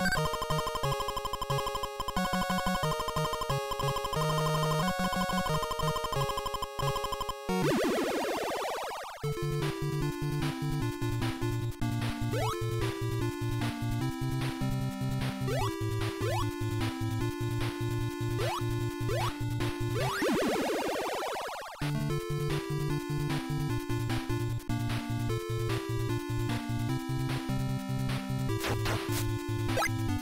you ん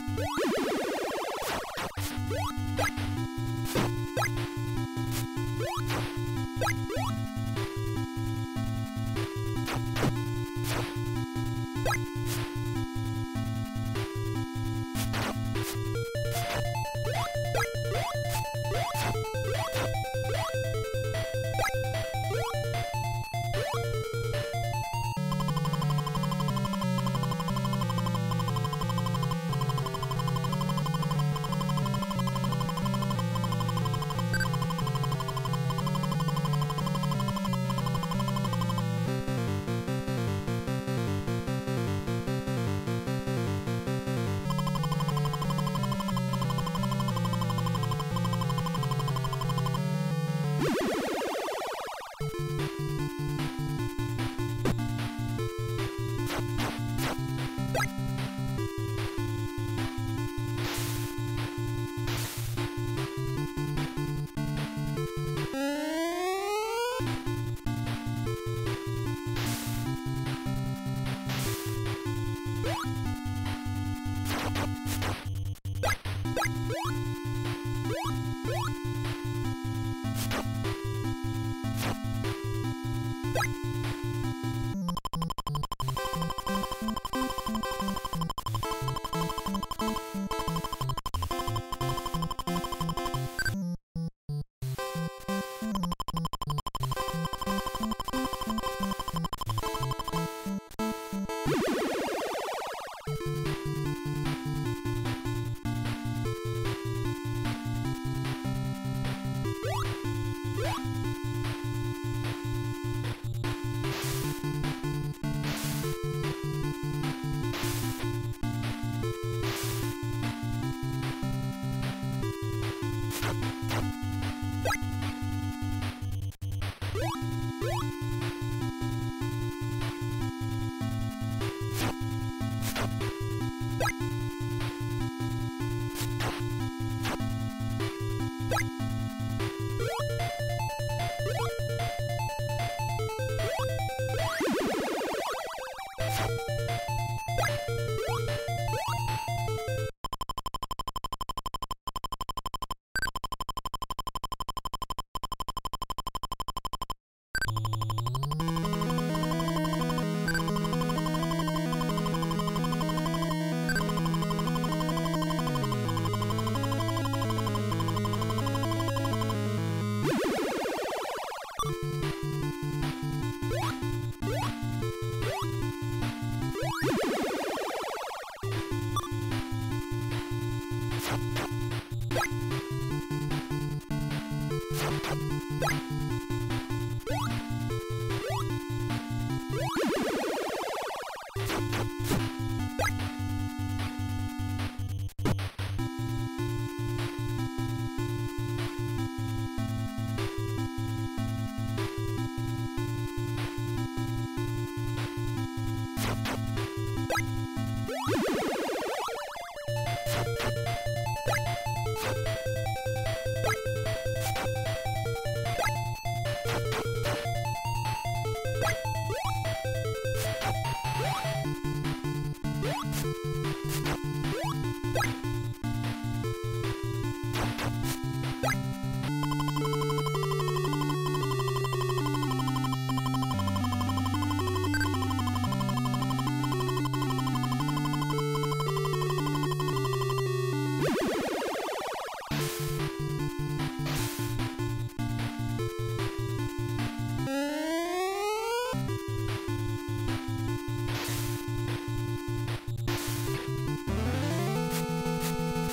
you